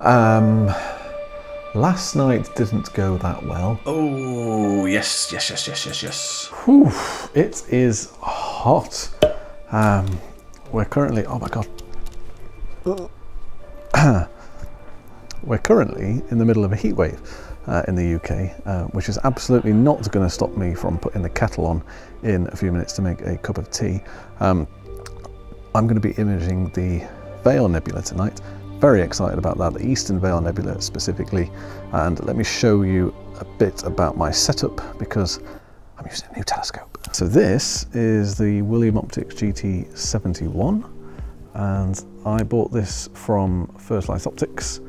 Um, last night didn't go that well. Oh, yes, yes, yes, yes, yes, yes. Whew, it is hot. Um, we're currently, oh my god. we're currently in the middle of a heat wave uh, in the UK, uh, which is absolutely not going to stop me from putting the kettle on in a few minutes to make a cup of tea. Um, I'm going to be imaging the Veil Nebula tonight. Very excited about that, the Eastern Veil Nebula specifically. And let me show you a bit about my setup because I'm using a new telescope. So this is the William Optics GT71 and I bought this from First Light Optics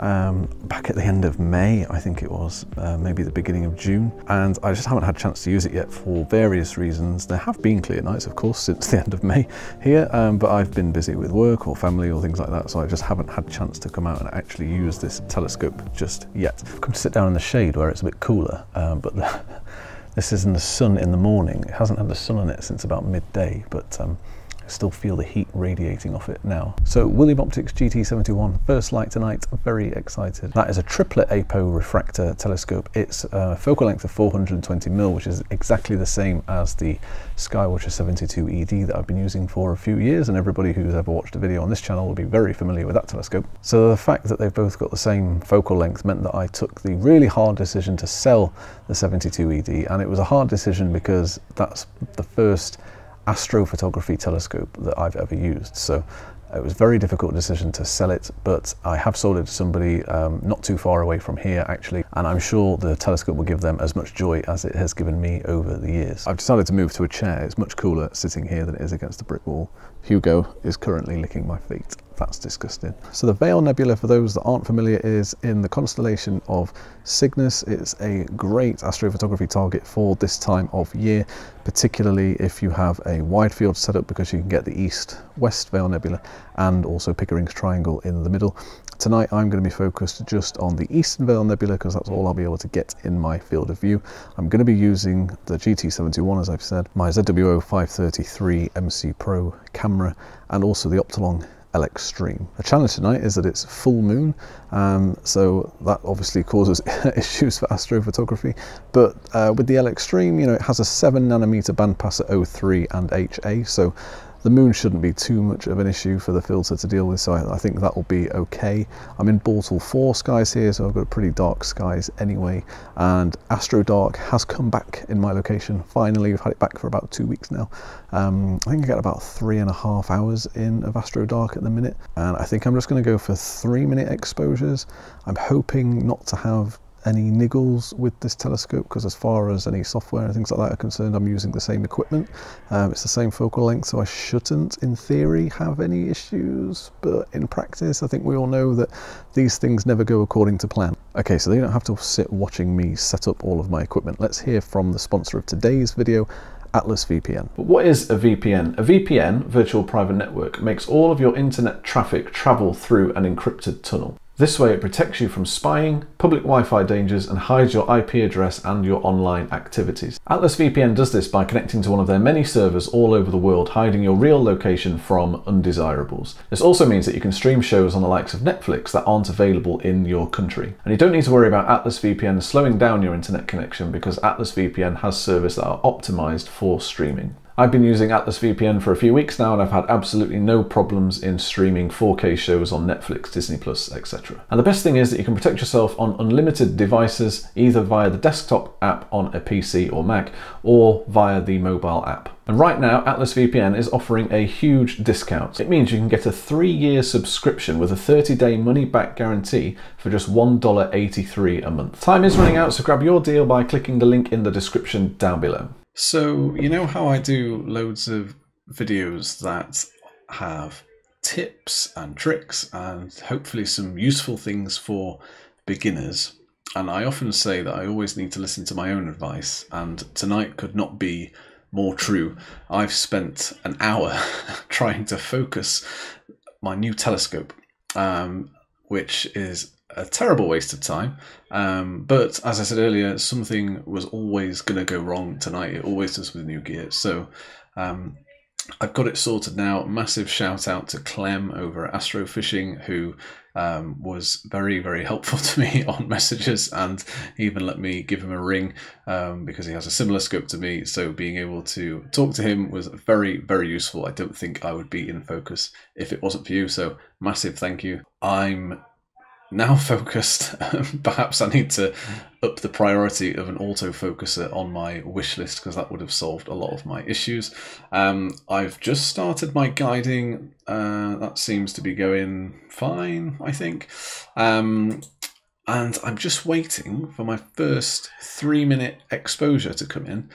um, back at the end of May, I think it was, uh, maybe the beginning of June. And I just haven't had a chance to use it yet for various reasons. There have been clear nights, of course, since the end of May here, um, but I've been busy with work or family or things like that, so I just haven't had a chance to come out and actually use this telescope just yet. I've come to sit down in the shade where it's a bit cooler, um, but the, this is in the sun in the morning. It hasn't had the sun on it since about midday, but um, still feel the heat radiating off it now. So William Optics GT71, first light tonight, very excited. That is a triplet apo refractor telescope. It's a focal length of 420mm, which is exactly the same as the Skywatcher 72 ED that I've been using for a few years, and everybody who's ever watched a video on this channel will be very familiar with that telescope. So the fact that they've both got the same focal length meant that I took the really hard decision to sell the 72 ED, and it was a hard decision because that's the first astrophotography telescope that I've ever used. So it was a very difficult decision to sell it, but I have sold it to somebody um, not too far away from here actually, and I'm sure the telescope will give them as much joy as it has given me over the years. I've decided to move to a chair. It's much cooler sitting here than it is against the brick wall. Hugo is currently licking my feet. That's disgusting. So the Veil Nebula, for those that aren't familiar, is in the constellation of Cygnus. It's a great astrophotography target for this time of year, particularly if you have a wide field setup because you can get the east-west Veil Nebula and also Pickering's Triangle in the middle. Tonight I'm going to be focused just on the Eastern Veil Nebula because that's all I'll be able to get in my field of view. I'm going to be using the GT71 as I've said, my ZWO 533 MC Pro camera and also the Optolong L Extreme. The challenge tonight is that it's full moon, um, so that obviously causes issues for astrophotography. But uh, with the L Extreme, you know, it has a 7 nanometer bandpass at O3 and HA, so the moon shouldn't be too much of an issue for the filter to deal with, so I, I think that will be okay. I'm in Bortle 4 skies here, so I've got pretty dark skies anyway, and Astro Dark has come back in my location. Finally, we've had it back for about two weeks now. Um, I think I get about three and a half hours in of Astro Dark at the minute, and I think I'm just going to go for three minute exposures. I'm hoping not to have any niggles with this telescope because as far as any software and things like that are concerned I'm using the same equipment um, it's the same focal length so I shouldn't in theory have any issues but in practice I think we all know that these things never go according to plan okay so you don't have to sit watching me set up all of my equipment let's hear from the sponsor of today's video Atlas VPN. But what is a VPN? A VPN, virtual private network, makes all of your internet traffic travel through an encrypted tunnel. This way it protects you from spying, public Wi-Fi dangers and hides your IP address and your online activities. Atlas VPN does this by connecting to one of their many servers all over the world, hiding your real location from undesirables. This also means that you can stream shows on the likes of Netflix that aren't available in your country. And you don't need to worry about Atlas VPN slowing down your internet connection because Atlas VPN has servers that are optimized for streaming. I've been using Atlas VPN for a few weeks now and I've had absolutely no problems in streaming 4K shows on Netflix, Disney Plus, etc. And the best thing is that you can protect yourself on unlimited devices either via the desktop app on a PC or Mac or via the mobile app. And right now, Atlas VPN is offering a huge discount. It means you can get a three-year subscription with a 30-day money-back guarantee for just $1.83 a month. Time is running out, so grab your deal by clicking the link in the description down below. So, you know how I do loads of videos that have tips and tricks and hopefully some useful things for beginners. And I often say that I always need to listen to my own advice, and tonight could not be more true. I've spent an hour trying to focus my new telescope, um, which is a terrible waste of time. Um, but as I said earlier, something was always going to go wrong tonight. It always does with new gear. So um, I've got it sorted now. Massive shout out to Clem over at Astrofishing who um, was very, very helpful to me on messages and even let me give him a ring um, because he has a similar scope to me. So being able to talk to him was very, very useful. I don't think I would be in focus if it wasn't for you. So massive thank you. I'm now focused. Perhaps I need to up the priority of an autofocuser on my wish list because that would have solved a lot of my issues. Um, I've just started my guiding. Uh, that seems to be going fine, I think. Um, and I'm just waiting for my first three minute exposure to come in.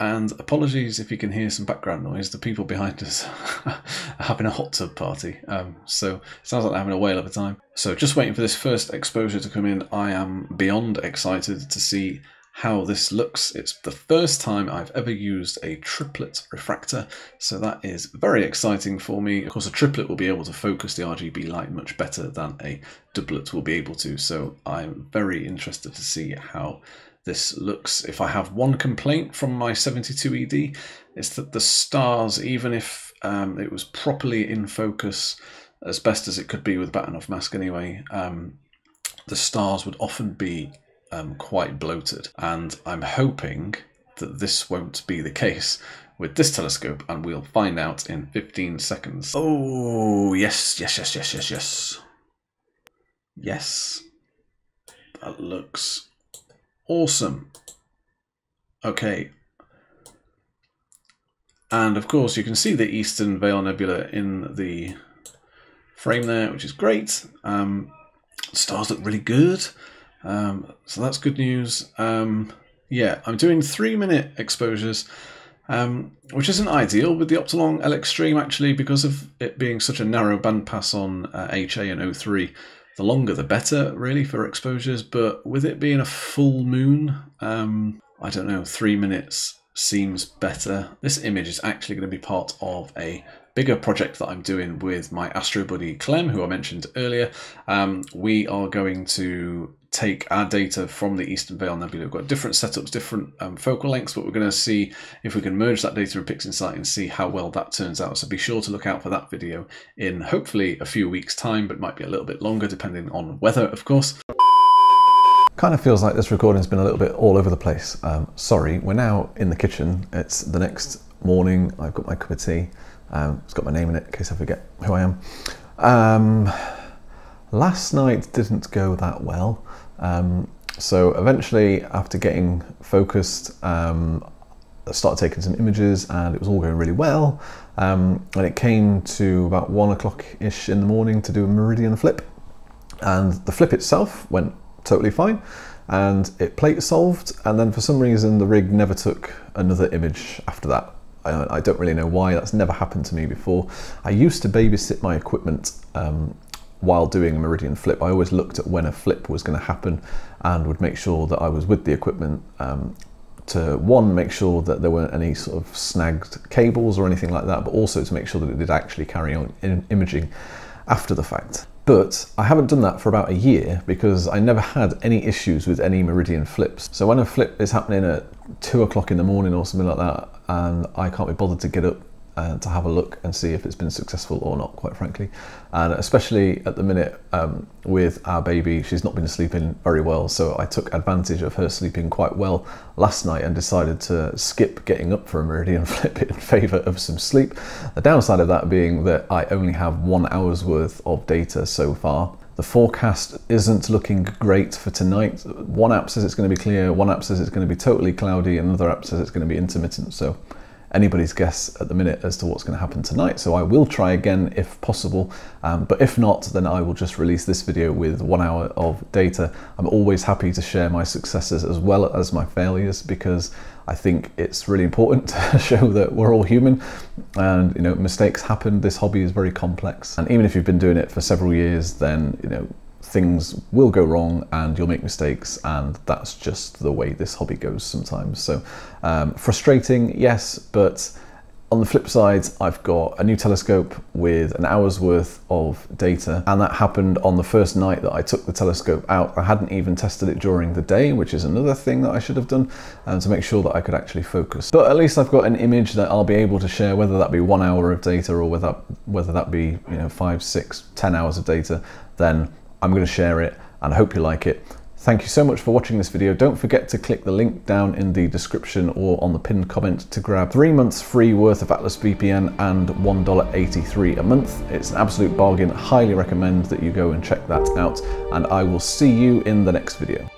And apologies if you can hear some background noise. The people behind us are having a hot tub party. Um, so it sounds like they're having a whale of a time. So just waiting for this first exposure to come in. I am beyond excited to see how this looks. It's the first time I've ever used a triplet refractor, so that is very exciting for me. Of course, a triplet will be able to focus the RGB light much better than a doublet will be able to, so I'm very interested to see how this looks. If I have one complaint from my 72ED, it's that the stars, even if um, it was properly in focus, as best as it could be with Bahtinov mask anyway, um, the stars would often be um, quite bloated. And I'm hoping that this won't be the case with this telescope, and we'll find out in 15 seconds. Oh, yes, yes, yes, yes, yes, yes. Yes. That looks awesome. Okay. And of course, you can see the Eastern Veil Nebula in the frame there, which is great. Um, stars look really good. Um, so that's good news. Um, yeah, I'm doing three minute exposures, um, which isn't ideal with the Optolong L Extreme actually, because of it being such a narrow bandpass on uh, HA and O3 the longer the better, really, for exposures. But with it being a full moon, um, I don't know, three minutes seems better. This image is actually going to be part of a bigger project that I'm doing with my astro buddy Clem, who I mentioned earlier. Um, we are going to take our data from the Eastern Veil Nebula. We've got different setups, different um, focal lengths, but we're going to see if we can merge that data in PixInsight and see how well that turns out. So be sure to look out for that video in hopefully a few weeks' time, but might be a little bit longer depending on weather, of course. Kind of feels like this recording's been a little bit all over the place. Um, sorry, we're now in the kitchen. It's the next morning. I've got my cup of tea. Um, it's got my name in it in case I forget who I am. Last night didn't go that well. Um, so eventually, after getting focused, um, I started taking some images and it was all going really well. Um, and it came to about one o'clock ish in the morning to do a meridian flip. And the flip itself went totally fine and it plate solved. And then for some reason, the rig never took another image after that. I, I don't really know why, that's never happened to me before. I used to babysit my equipment um, while doing a meridian flip. I always looked at when a flip was going to happen and would make sure that I was with the equipment um, to one, make sure that there weren't any sort of snagged cables or anything like that, but also to make sure that it did actually carry on imaging after the fact. But I haven't done that for about a year because I never had any issues with any meridian flips. So when a flip is happening at two o'clock in the morning or something like that, and I can't be bothered to get up uh, to have a look and see if it's been successful or not, quite frankly. And especially at the minute um, with our baby, she's not been sleeping very well, so I took advantage of her sleeping quite well last night and decided to skip getting up for a meridian flip in favour of some sleep. The downside of that being that I only have one hour's worth of data so far. The forecast isn't looking great for tonight. One app says it's going to be clear, one app says it's going to be totally cloudy, another app says it's going to be intermittent. So anybody's guess at the minute as to what's going to happen tonight. So I will try again if possible, um, but if not, then I will just release this video with one hour of data. I'm always happy to share my successes as well as my failures because I think it's really important to show that we're all human and you know mistakes happen. This hobby is very complex, and even if you've been doing it for several years, then you know things will go wrong and you'll make mistakes and that's just the way this hobby goes sometimes so um, frustrating yes but on the flip side, I've got a new telescope with an hour's worth of data, and that happened on the first night that I took the telescope out. I hadn't even tested it during the day, which is another thing that I should have done um, to make sure that I could actually focus. But at least I've got an image that I'll be able to share, whether that be one hour of data or whether, whether that be you know five, six, ten hours of data, then I'm going to share it and I hope you like it. Thank you so much for watching this video. Don't forget to click the link down in the description or on the pinned comment to grab three months free worth of Atlas VPN and $1.83 a month. It's an absolute bargain. Highly recommend that you go and check that out and I will see you in the next video.